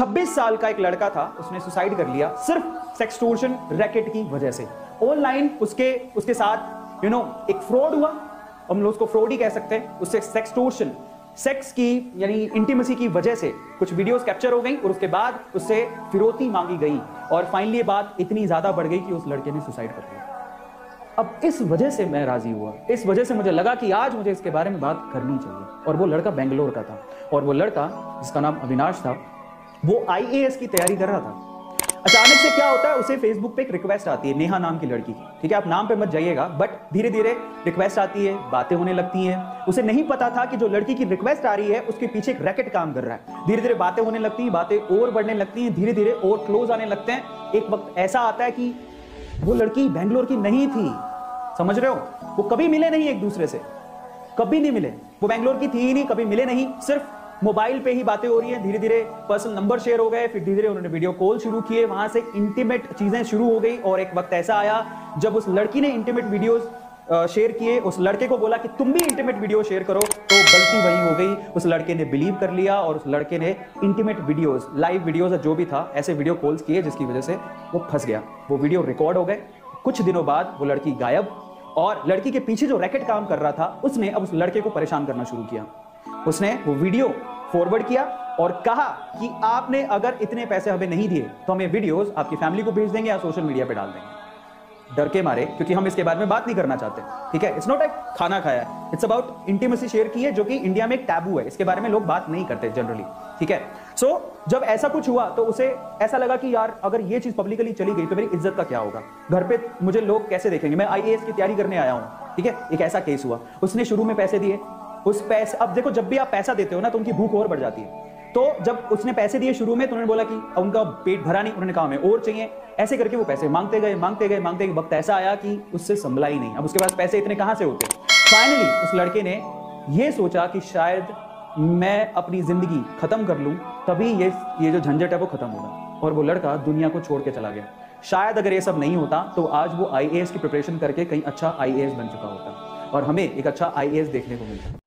26 साल का एक लड़का था उसने सुसाइड कर लिया सिर्फ़ सेक्सटोर्शन रैकेट की वजह से। ऑनलाइन उसके उसके साथ यू you नो know, एक फ्रॉड हुआ। हम लोग उसको फ्रॉड ही कह सकते हैं। उससे सेक्सटोर्शन सेक्स की यानी इंटीमेसी की वजह से कुछ वीडियोस कैप्चर हो गई और उसके बाद उससे फिरौती मांगी गई और फाइनली ये बात इतनी ज़्यादा बढ़ गई कि उस लड़के ने सुसाइड कर लिया अब इस वजह से मैं राज़ी हुआ। इस वजह से मुझे लगा कि आज मुझे इसके बारे में बात करनी चाहिए। और वो लड़का बेंगलोर का था और वो लड़का जिसका नाम अविनाश था वो आईएएस की तैयारी कर रहा था। अचानक से क्या होता है, उसे फेसबुक पे एक रिक्वेस्ट आती है, नेहा नाम की लड़की की। ठीक है, आप नाम पे मत जाइएगा बट धीरे धीरे रिक्वेस्ट आती है, बातें होने लगती हैं। उसे नहीं पता था कि जो लड़की की रिक्वेस्ट आ रही है, उसके पीछे एक रैकेट काम कर रहा है। धीरे धीरे बातें होने लगती हैं, बातें और बढ़ने लगती हैं धीरे धीरे और क्लोज आने लगते हैं। एक वक्त ऐसा आता है कि वो लड़की बेंगलोर की नहीं थी। समझ रहे हो? वो कभी मिले नहीं एक दूसरे से। कभी नहीं मिले। वो बैंगलोर की थी ही नहीं, कभी मिले नहीं, सिर्फ़ मोबाइल पे ही बातें हो रही हैं धीरे धीरे पर्सनल नंबर शेयर हो गए, फिर धीरे धीरे उन्होंने वीडियो कॉल शुरू किए, वहाँ से इंटीमेट चीज़ें शुरू हो गई और एक वक्त ऐसा आया जब उस लड़की ने इंटीमेट वीडियोस शेयर किए, उस लड़के को बोला कि तुम भी इंटीमेट वीडियो शेयर करो तो गलती वही हो गई, उस लड़के ने बिलीव कर लिया और उस लड़के ने इंटीमेट वीडियोस लाइव वीडियोस जो भी था, ऐसे वीडियो कॉल्स किए जिसकी वजह से वो फंस गया। वो वीडियो रिकॉर्ड हो गए। कुछ दिनों बाद वो लड़की गायब और लड़की के पीछे जो रैकेट काम कर रहा था, उसने अब उस लड़के को परेशान करना शुरू किया। उसने वो वीडियो फॉरवर्ड किया और कहा कि आपने अगर इतने पैसे हमें नहीं दिए तो हमें वीडियोस आपकी फैमिली को भेज देंगे या सोशल मीडिया पे डाल देंगे। डर के मारे क्योंकि हम इसके बारे में बात नहीं करना चाहते ठीक है? इट्स नॉट एक खाना खाया इट्स अबाउट इंटीमेसी शेयर की है जो कि इंडिया में एक टैबू है। इसके बारे में लोग बात नहीं करते जनरली ठीक है? सो so, जब ऐसा कुछ हुआ तो उसे ऐसा लगा कि यार अगर ये चीज़ पब्लिकली चली गई तो मेरी इज़्ज़त का क्या होगा? घर पे मुझे लोग कैसे देखेंगे? मैं आईएएस की तैयारी करने आया हूँ ठीक है? एक ऐसा केस हुआ। उसने शुरू में पैसे दिए उस पैसे, अब देखो जब भी आप पैसा देते हो ना तो उनकी भूख और बढ़ जाती है। तो जब उसने पैसे दिए शुरू में तो उन्होंने बोला कि उनका पेट भरा नहीं, उन्होंने कहा, हमें और चाहिए। ऐसे करके वो पैसे मांगते गए मांगते गए मांगते गए। वक्त ऐसा आया कि उससे संभला ही नहीं। अब उसके पास पैसे इतने कहाँ से होते? फाइनली उस लड़के ने यह सोचा कि शायद मैं अपनी ज़िंदगी खत्म कर लूँ, तभी ये ये जो झंझट है वो खत्म होगा। और वो लड़का दुनिया को छोड़ के चला गया। शायद अगर ये सब नहीं होता तो आज वो आईएएस की प्रिपरेशन करके कहीं अच्छा आईएएस बन चुका होता। और हमें एक अच्छा आईएएस देखने को मिलता।